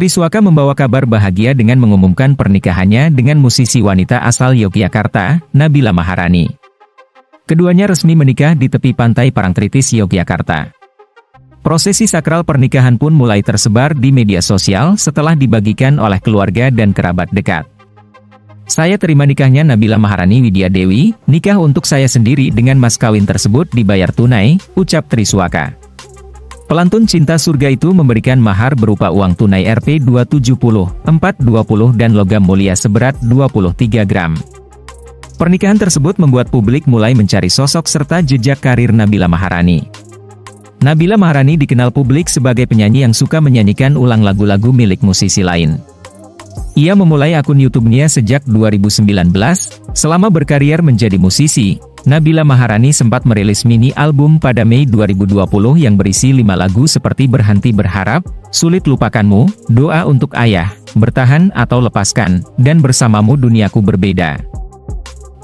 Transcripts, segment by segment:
Triswaka membawa kabar bahagia dengan mengumumkan pernikahannya dengan musisi wanita asal Yogyakarta, Nabila Maharani. Keduanya resmi menikah di tepi pantai Parangtritis, Yogyakarta. Prosesi sakral pernikahan pun mulai tersebar di media sosial setelah dibagikan oleh keluarga dan kerabat dekat. Saya terima nikahnya Nabila Maharani Widya Dewi, nikah untuk saya sendiri dengan mas kawin tersebut dibayar tunai, ucap Triswaka. Pelantun cinta surga itu memberikan mahar berupa uang tunai Rp 270, 420 dan logam mulia seberat 23 gram. Pernikahan tersebut membuat publik mulai mencari sosok serta jejak karir Nabila Maharani. Nabila Maharani dikenal publik sebagai penyanyi yang suka menyanyikan ulang lagu-lagu milik musisi lain. Ia memulai akun YouTube-nya sejak 2019, selama berkarier menjadi musisi, Nabila Maharani sempat merilis mini album pada Mei 2020 yang berisi lima lagu seperti Berhenti Berharap, Sulit Lupakanmu, Doa Untuk Ayah, Bertahan atau Lepaskan, dan Bersamamu Duniaku Berbeda.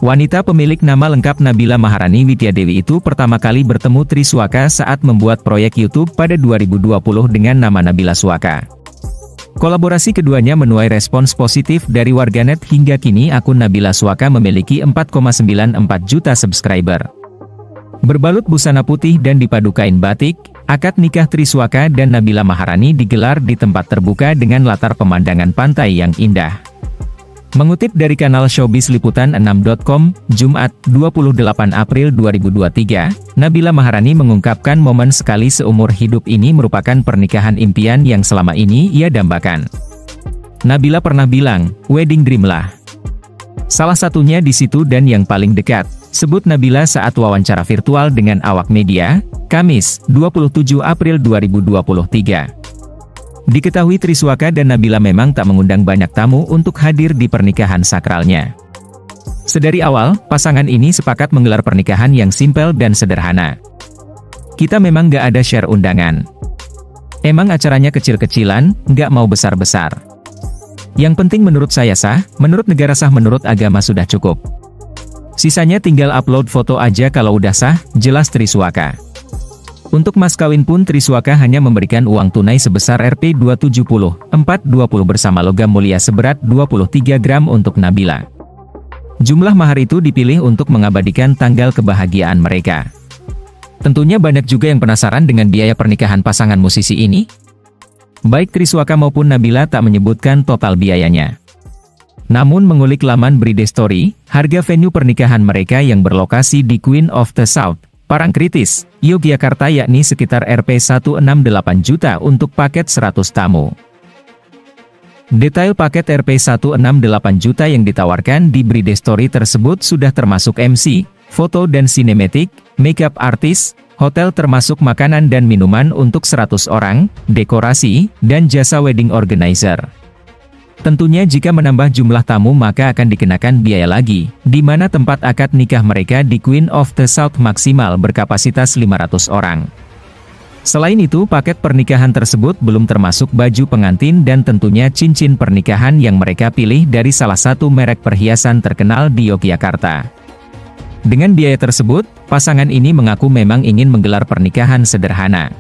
Wanita pemilik nama lengkap Nabila Maharani Dewi itu pertama kali bertemu Triswaka saat membuat proyek YouTube pada 2020 dengan nama Nabila Swaka. Kolaborasi keduanya menuai respons positif dari warganet hingga kini akun Nabila Swaka memiliki 4,94 juta subscriber. Berbalut busana putih dan dipadu kain batik, akad nikah Triswaka dan Nabila Maharani digelar di tempat terbuka dengan latar pemandangan pantai yang indah. Mengutip dari kanal Showbiz Liputan 6.com, Jumat, 28 April 2023, Nabila Maharani mengungkapkan momen sekali seumur hidup ini merupakan pernikahan impian yang selama ini ia dambakan. Nabila pernah bilang, wedding dream lah. Salah satunya di situ dan yang paling dekat, sebut Nabila saat wawancara virtual dengan awak media, Kamis, 27 April 2023. Diketahui Triswaka dan Nabila memang tak mengundang banyak tamu untuk hadir di pernikahan sakralnya. Sedari awal, pasangan ini sepakat menggelar pernikahan yang simpel dan sederhana. Kita memang gak ada share undangan. Emang acaranya kecil-kecilan, gak mau besar-besar. Yang penting menurut saya sah, menurut negara sah menurut agama sudah cukup. Sisanya tinggal upload foto aja kalau udah sah, jelas Triswaka. Untuk mas kawin pun Triswaka hanya memberikan uang tunai sebesar Rp 270, 420 bersama logam mulia seberat 23 gram untuk Nabila. Jumlah mahar itu dipilih untuk mengabadikan tanggal kebahagiaan mereka. Tentunya banyak juga yang penasaran dengan biaya pernikahan pasangan musisi ini. Baik Triswaka maupun Nabila tak menyebutkan total biayanya. Namun mengulik laman Bride Story, harga venue pernikahan mereka yang berlokasi di Queen of the South, Parangkritis, Yogyakarta yakni sekitar Rp 168 juta untuk paket 100 tamu. Detail paket Rp 168 juta yang ditawarkan di Bride Story tersebut sudah termasuk MC, foto dan sinematik, makeup artis, hotel termasuk makanan dan minuman untuk 100 orang, dekorasi, dan jasa wedding organizer. Tentunya jika menambah jumlah tamu maka akan dikenakan biaya lagi, di mana tempat akad nikah mereka di Queen of the South maksimal berkapasitas 500 orang. Selain itu, paket pernikahan tersebut belum termasuk baju pengantin dan tentunya cincin pernikahan yang mereka pilih dari salah satu merek perhiasan terkenal di Yogyakarta. Dengan biaya tersebut, pasangan ini mengaku memang ingin menggelar pernikahan sederhana.